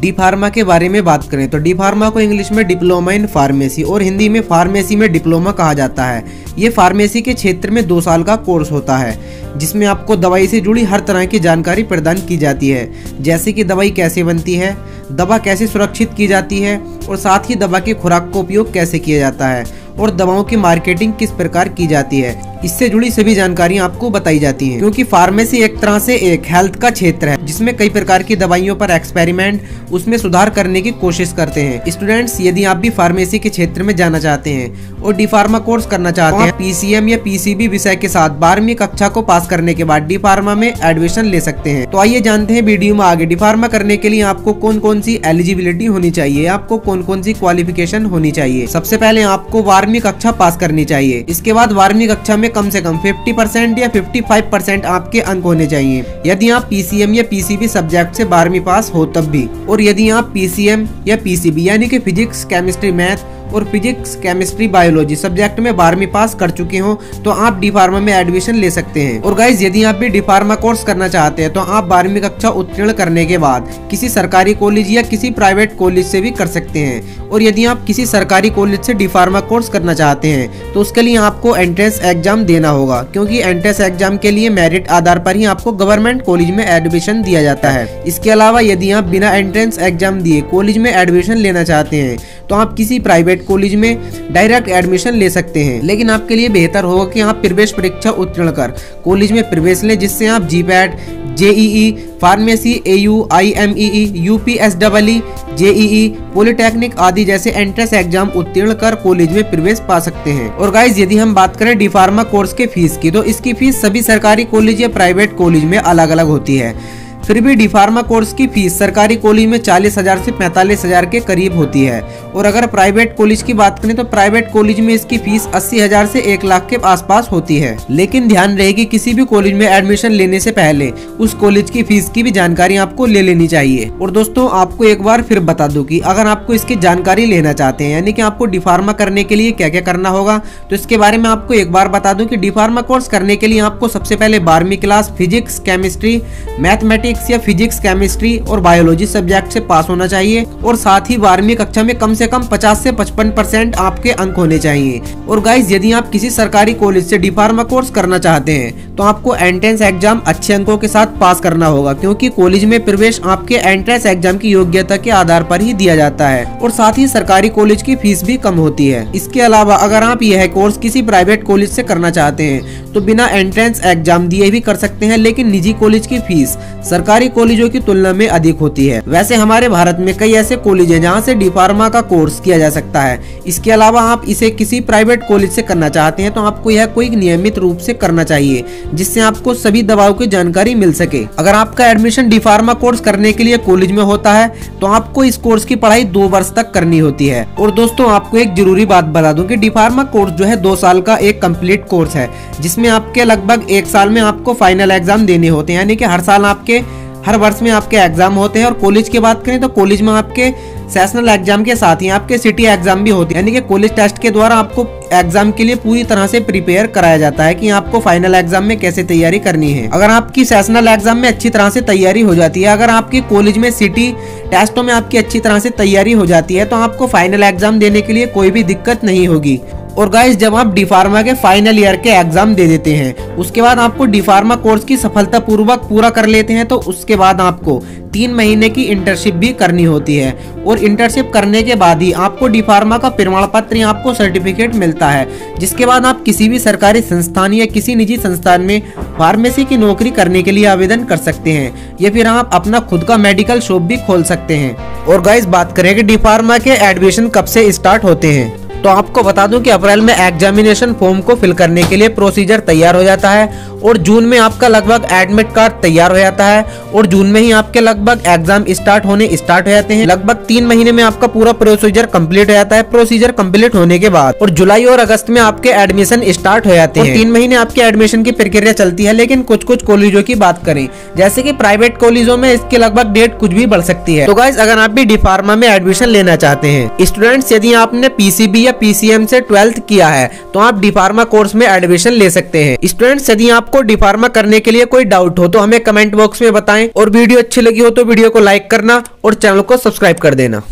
D pharma के बारे में बात करें तो डी फार्मा को इंग्लिश में डिप्लोमा इन फार्मेसी और हिंदी में फार्मेसी में डिप्लोमा कहा जाता है। ये फार्मेसी के क्षेत्र में दो साल का कोर्स होता है, जिसमें आपको दवाई से जुड़ी हर तरह की जानकारी प्रदान की जाती है, जैसे कि दवाई कैसे बनती है, दवा कैसे सुरक्षित की जाती है और साथ ही दवा की खुराक का उपयोग कैसे किया जाता है। और दवाओं की मार्केटिंग किस प्रकार की जाती है, इससे जुड़ी सभी जानकारियाँ आपको बताई जाती हैं। क्योंकि फार्मेसी एक तरह से एक हेल्थ का क्षेत्र है, जिसमें कई प्रकार की दवाइयों पर एक्सपेरिमेंट, उसमें सुधार करने की कोशिश करते हैं। स्टूडेंट्स, यदि आप भी फार्मेसी के क्षेत्र में जाना चाहते हैं और डी फार्मा कोर्स करना चाहते हैं, पीसीएम या पीसीबी विषय के साथ बारहवीं कक्षा को पास करने के बाद डी फार्मा में एडमिशन ले सकते हैं। तो आइए जानते हैं वीडियो में आगे डी फार्मा करने के लिए आपको कौन कौन सी एलिजिबिलिटी होनी चाहिए, आपको कौन कौन सी क्वालिफिकेशन होनी चाहिए। सबसे पहले आपको बारहवीं कक्षा पास करनी चाहिए। इसके बाद बारहवीं कक्षा में कम से कम 50 परसेंट या 55 परसेंट आपके अंक होने चाहिए। यदि आप पीसीएम या पीसीबी सब्जेक्ट से बारहवीं पास हो तब भी। और यदि आप पीसीएम या पीसीबी यानी कि फिजिक्स केमिस्ट्री मैथ और फिजिक्स केमिस्ट्री बायोलॉजी सब्जेक्ट में बारहवीं पास कर चुके हो तो आप डी फार्मा में एडमिशन ले सकते हैं। और गाइज़ यदि आप भी डी फार्मा कोर्स करना चाहते हैं तो आप बारहवीं कक्षा उत्तीर्ण करने के बाद किसी सरकारी कॉलेज या किसी प्राइवेट कॉलेज से भी कर सकते हैं। और यदि आप किसी सरकारी कॉलेज से डी फार्मा कोर्स करना चाहते हैं तो उसके लिए आपको एंट्रेंस एग्ज़ाम देना होगा, क्योंकि एंट्रेंस एग्ज़ाम के लिए मेरिट आधार पर ही आपको गवर्नमेंट कॉलेज में एडमिशन दिया जाता है। इसके अलावा यदि आप बिना एंट्रेंस एग्ज़ाम दिए कॉलेज में एडमिशन लेना चाहते हैं तो आप किसी प्राइवेट कॉलेज में डायरेक्ट एडमिशन ले सकते हैं। लेकिन आपके लिए बेहतर होगा कि आप प्रवेश परीक्षा उत्तीर्ण कर। कॉलेज में प्रवेश लें, जिससे आप G PAT JEE pharmacy A U I M E U P S double E JEE polytechnic आदि जैसे एंट्रेंस एग्ज़ाम उत्तीर्ण कर कॉलेज में प्रवेश पा सकते हैं। और गाइज़ यदि हम बात करें डी फार्मा कोर्स के फ़ीस की तो इसकी फ़ीस सभी सरकारी कॉलेज या प्राइवेट कॉलेज में अलग अलग होती है। फिर भी डिफार्मा कोर्स की फ़ीस सरकारी कॉलेज में चालीस हज़ार से पैंतालीस हज़ार के करीब होती है। और अगर प्राइवेट कॉलेज की बात करें तो प्राइवेट कॉलेज में इसकी फ़ीस अस्सी हज़ार से एक लाख के आसपास होती है। लेकिन ध्यान रहेगी किसी भी कॉलेज में एडमिशन लेने से पहले उस कॉलेज की फ़ीस की भी जानकारी आपको ले लेनी चाहिए। और दोस्तों, आपको एक बार फिर बता दू की अगर आपको इसकी जानकारी लेना चाहते हैं, यानी कि आपको डिफार्मा करने के लिए क्या क्या करना होगा तो इसके बारे में आपको एक बार बता दूँ कि डिफार्मा कोर्स करने के लिए आपको सबसे पहले बारहवीं class physics, chemistry, mathematics physics या फिजिक्स केमिस्ट्री और बायोलॉजी सब्जेक्ट से पास होना चाहिए और साथ ही बारहवीं कक्षा में कम से कम 50 से 55 परसेंट आपके अंक होने चाहिए। और गाइज़ यदि आप किसी सरकारी कॉलेज से डिफार्मा कोर्स करना चाहते हैं तो आपको एंट्रेंस एग्ज़ाम अच्छे अंकों के साथ पास करना होगा, क्योंकि कॉलेज में प्रवेश आपके एंट्रेंस एग्ज़ाम की योग्यता के आधार पर ही दिया जाता है। और साथ ही सरकारी कॉलेज की फ़ीस भी कम होती है। इसके अलावा, अगर आप यह कोर्स किसी प्राइवेट कॉलेज से करना चाहते हैं तो बिना एंट्रेंस एग्ज़ाम दिए भी कर सकते हैं, लेकिन निजी कॉलेज की फ़ीस सरकारी कॉलेजों की तुलना में अधिक होती है। वैसे हमारे भारत में कई ऐसे कॉलेज हैं जहाँ से डी फार्मा का कोर्स किया जा सकता है। इसके अलावा आप इसे किसी प्राइवेट कॉलेज से करना चाहते हैं तो आपको यह कोई नियमित रूप से करना चाहिए, जिससे आपको सभी दवाओं की जानकारी मिल सके। अगर आपका एडमिशन डी फार्मा कोर्स करने के लिए कॉलेज में होता है तो आपको इस कोर्स की पढ़ाई दो वर्ष तक करनी होती है। और दोस्तों, आपको एक ज़रूरी बात बता दूँ कि डी फार्मा कोर्स जो है दो साल का एक कंप्लीट कोर्स है, जिसमें आपके लगभग एक साल में आपको फाइनल एग्ज़ाम देने होते हैं, यानी कि हर साल आपके हर वर्ष में आपके एग्ज़ाम होते हैं और कॉलेज की बात करें तो कॉलेज में आपके सेशनल एग्ज़ाम के साथ ही आपके सिटी एग्ज़ाम भी होते हैं। यानी कि कॉलेज टेस्ट के द्वारा आपको एग्ज़ाम के लिए पूरी तरह से प्रिपेयर कराया जाता है कि आपको फाइनल एग्ज़ाम में कैसे तैयारी करनी है। अगर आपकी सेशनल एग्ज़ाम में अच्छी तरह से तैयारी हो जाती है, अगर आपके कॉलेज में सिटी टेस्टों में आपकी अच्छी तरह से तैयारी हो जाती है तो आपको फाइनल एग्ज़ाम देने के लिए कोई भी दिक्कत नहीं होगी। और गाइस जब आप डिफार्मा के फाइनल ईयर के एग्ज़ाम दे देते हैं, उसके बाद आपको डिफार्मा कोर्स की सफलता पूर्वक पूरा कर लेते हैं तो उसके बाद आपको तीन महीने की इंटर्नशिप भी करनी होती है। और इंटर्नशिप करने के बाद ही आपको डिफार्मा का प्रमाण पत्र या आपको सर्टिफिकेट मिलता है, जिसके बाद आप किसी भी सरकारी संस्थान या किसी निजी संस्थान में फार्मेसी की नौकरी करने के लिए आवेदन कर सकते हैं, या फिर आप अपना खुद का मेडिकल शॉप भी खोल सकते हैं। और गाइस बात करें कि डिफार्मा के एडमिशन कब से स्टार्ट होते हैं। तो आपको बता दूँ कि अप्रैल में एग्जामिनेशन फॉर्म को फिल करने के लिए प्रोसीजर तैयार हो जाता है और जून में आपका लगभग एडमिट कार्ड तैयार हो जाता है और जून में ही आपके लगभग एग्ज़ाम स्टार्ट होने स्टार्ट हो जाते हैं। लगभग तीन महीने में आपका पूरा प्रोसीजर कंप्लीट हो जाता है। प्रोसीजर कंप्लीट होने के बाद और जुलाई और अगस्त में आपके एडमिशन स्टार्ट हो जाते हैं। तीन महीने आपके एडमिशन की प्रक्रिया चलती है लेकिन कुछ कुछ कॉलेजों की बात करें जैसे की प्राइवेट कॉलेजों में इसके लगभग डेट कुछ भी बढ़ सकती है। तो गाइज़ अगर आप भी डिफार्मा में एडमिशन लेना चाहते हैं स्टूडेंट्स यदि आपने पीसीबी या पीसीएम से ट्वेल्थ किया है तो आप डिफार्मा कोर्स में एडमिशन ले सकते हैं। स्टूडेंट्स यदि आप आपको डिफार्मा करने के लिए कोई डाउट हो तो हमें कमेंट बॉक्स में बताएँ। और वीडियो अच्छी लगी हो तो वीडियो को लाइक करना और चैनल को सब्सक्राइब कर देना.